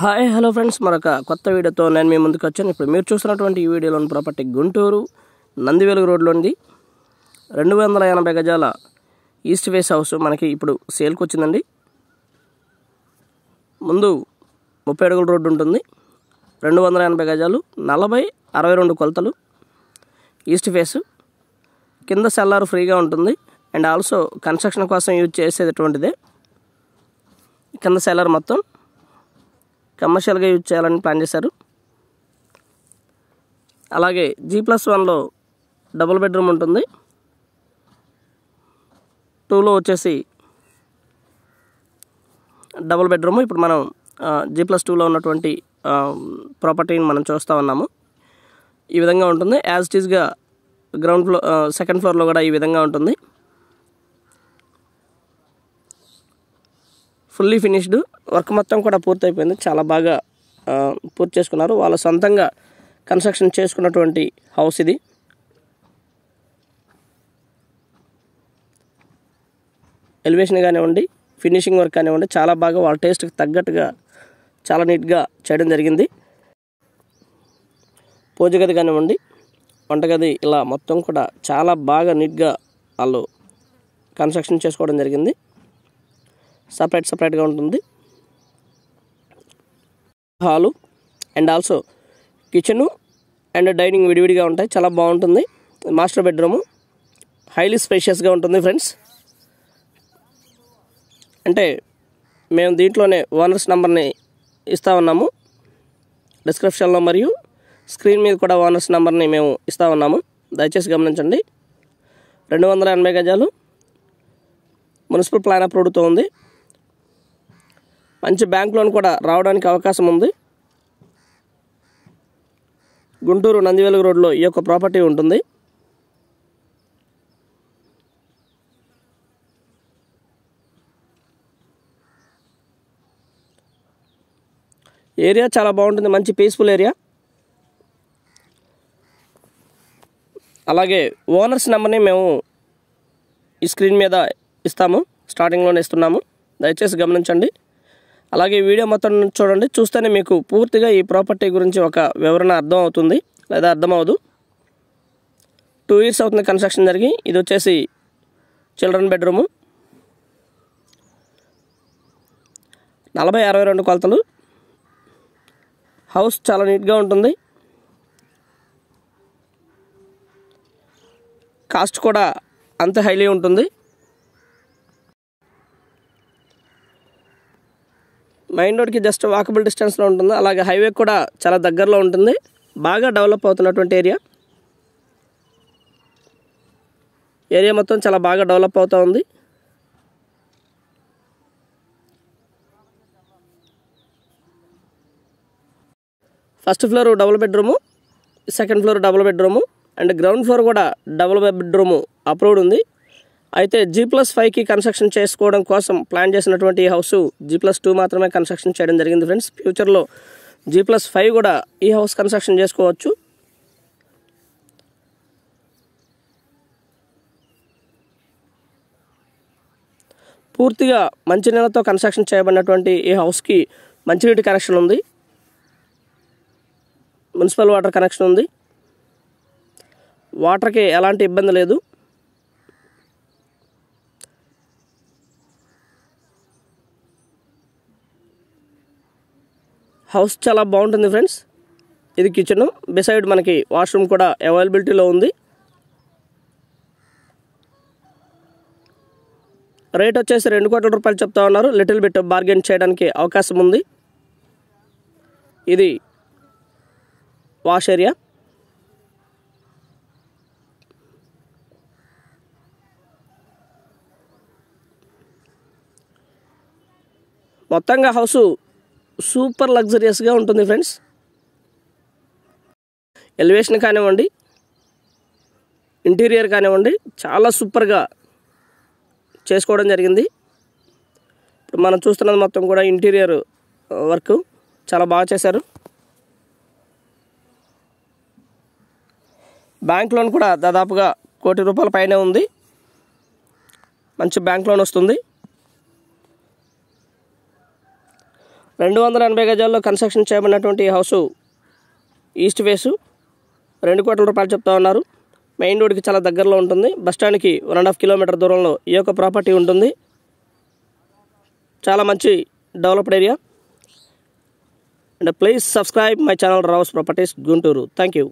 Hi hello friends. మరొక కొత్త వీడియోతో నేను మీ ముందుకు వచ్చాను. ఇప్పుడు మీరు చూసినటువంటి ఈ వీడియోలోని ప్రాపర్టీ గుంటూరు నందివేలుగు రోడ్లోనిది. రెండు వందల ఎనభై గజాల ఈస్ట్ ఫేస్ హౌస్ మనకి ఇప్పుడు సేల్కి వచ్చిందండి. ముందు ముప్పై అడుగుల రోడ్డు ఉంటుంది. రెండు వందల ఎనభై గజాలు నలభై అరవై రెండు కొలతలు ఈస్ట్ ఫేస్ కింద సెల్లార్ ఫ్రీగా ఉంటుంది. అండ్ ఆల్సో కన్స్ట్రక్షన్ కోసం యూజ్ చేసేటటువంటిదే. కింద సెల్లర్ మొత్తం. కమర్షియల్గా యూజ్ చేయాలని ప్లాన్ చేశారు. అలాగే జీ ప్లస్ వన్లో డబుల్ బెడ్రూమ్ ఉంటుంది. టూలో వచ్చేసి డబుల్ బెడ్రూమ్ ఇప్పుడు మనం జీ ప్లస్ టూలో ఉన్నటువంటి ప్రాపర్టీని మనం చూస్తూ ఉన్నాము. ఈ విధంగా ఉంటుంది. యాజ్ ఇట్ ఈస్గా గ్రౌండ్ ఫ్లో సెకండ్ ఫ్లోర్లో కూడా ఈ విధంగా ఉంటుంది. Fully finished. వర్క్ మొత్తం కూడా పూర్తయిపోయింది. చాలా బాగా పూర్తి చేసుకున్నారు. వాళ్ళ సొంతంగా కన్స్ట్రక్షన్ చేసుకున్నటువంటి హౌస్ ఇది. ఎలివేషన్ కానివ్వండి ఫినిషింగ్ వర్క్ కానివ్వండి చాలా బాగా వాళ్ళ టేస్ట్కి తగ్గట్టుగా చాలా నీట్గా చేయడం జరిగింది. పూజ గది కానివ్వండి వంటగది ఇలా మొత్తం కూడా చాలా బాగా నీట్గా వాళ్ళు కన్స్ట్రక్షన్ చేసుకోవడం జరిగింది. సపరేట్ సపరేట్గా ఉంటుంది. Hall and also kitchen and dining విడివిడిగా ఉంటాయి. చాలా బాగుంటుంది. మాస్టర్ బెడ్రూము హైలీ స్పేషియస్గా ఉంటుంది ఫ్రెండ్స్. అంటే మేము దీంట్లోనే ఓనర్స్ నెంబర్ని ఇస్తా ఉన్నాము. డిస్క్రిప్షన్లో మరియు స్క్రీన్ మీద కూడా ఓనర్స్ నెంబర్ని మేము ఇస్తా ఉన్నాము. దయచేసి గమనించండి. రెండు వందల ఎనభై గజాలు మున్సిపల్ ప్లాన్ అప్రూవ్డ్తో ఉంది. మంచి బ్యాంక్ లోన్ కూడా రావడానికి అవకాశం ఉంది. గుంటూరు నందివేలుగు రోడ్లో ఈ యొక్క ప్రాపర్టీ ఉంటుంది. ఏరియా చాలా బాగుంటుంది. మంచి పీస్ఫుల్ ఏరియా. అలాగే ఓనర్స్ నెంబర్ని మేము ఈ స్క్రీన్ మీద ఇస్తాము. స్టార్టింగ్లోనే ఇస్తున్నాము. దయచేసి గమనించండి. అలాగే వీడియో మొత్తం చూడండి. చూస్తేనే మీకు పూర్తిగా ఈ ప్రాపర్టీ గురించి ఒక వివరణ అర్థం అవుతుంది లేదా అర్థం అవ్వదు. టూ ఇయర్స్ అవుతుంది కన్స్ట్రక్షన్ జరిగి. ఇది వచ్చేసి చిల్డ్రన్ బెడ్రూము నలభై అరవై రెండు కొలతలు. హౌస్ చాలా నీట్గా ఉంటుంది. కాస్ట్ కూడా అంత హైలీ ఉంటుంది. మెయిన్ రోడ్కి జస్ట్ వాకబుల్ డిస్టెన్స్లో ఉంటుంది. అలాగే హైవే కూడా చాలా దగ్గరలో ఉంటుంది. బాగా డెవలప్ అవుతున్నటువంటి ఏరియా. ఏరియా మొత్తం చాలా బాగా డెవలప్ అవుతూ ఉంది. First floor double bedroom second floor double bedroom and ground floor కూడా డబుల్ బెడ్రూము అప్రూవ్డ్ ఉంది. అయితే జీ ప్లస్ ఫైవ్కి కన్స్ట్రక్షన్ చేసుకోవడం కోసం ప్లాన్ చేసినటువంటి ఈ హౌస్ జీ ప్లస్ టూ మాత్రమే కన్స్ట్రక్షన్ చేయడం జరిగింది ఫ్రెండ్స్ ఫ్యూచర్లో జీ ప్లస్ ఫైవ్ కూడా ఈ హౌస్ కన్స్ట్రక్షన్ చేసుకోవచ్చు. పూర్తిగా మంచినీళ్ళతో కన్స్ట్రక్షన్ చేయబడినటువంటి ఈ హౌస్కి మంచినీటి కనెక్షన్ ఉంది. మున్సిపల్ వాటర్ కనెక్షన్ ఉంది. వాటర్కి ఎలాంటి ఇబ్బంది లేదు. హౌస్ చాలా బాగుంటుంది ఫ్రెండ్స్. ఇది కిచెన్ బిసైడ్ మనకి వాష్రూమ్ కూడా అవైలబిలిటీలో ఉంది. రేట్ వచ్చేసి రెండు కోట్ల రూపాయలు చెప్తా ఉన్నారు. లిటిల్ బిట్ బార్గెన్ చేయడానికి అవకాశం ఉంది. ఇది వాష్ ఏరియా మొత్తంగా హౌసు సూపర్ లగ్జరియస్గా ఉంటుంది ఫ్రెండ్స్. ఎలివేషన్ కానివ్వండి ఇంటీరియర్ కానివ్వండి చాలా సూపర్గా చేసుకోవడం జరిగింది. ఇప్పుడు మనం చూస్తున్నది మొత్తం కూడా ఇంటీరియర్ వర్క్ చాలా బాగా చేశారు. బ్యాంక్ లోన్ కూడా దాదాపుగా కోటి రూపాయల పైనే ఉంది. మంచి బ్యాంక్ లోన్ వస్తుంది. రెండు వందల ఎనభై గజాల్లో కన్స్ట్రక్షన్ చేయబడినటువంటి ఈ హౌసు ఈస్ట్ ఫేసు రెండు కోట్ల రూపాయలు చెప్తా ఉన్నారు. మెయిన్ రోడ్కి చాలా దగ్గరలో ఉంటుంది. బస్టాండ్కి వన్ అండ్ హాఫ్ కిలోమీటర్ దూరంలో ఈ యొక్క ప్రాపర్టీ ఉంటుంది. చాలా మంచి developed area. And please subscribe my channel రావస్ properties Guntur. Thank you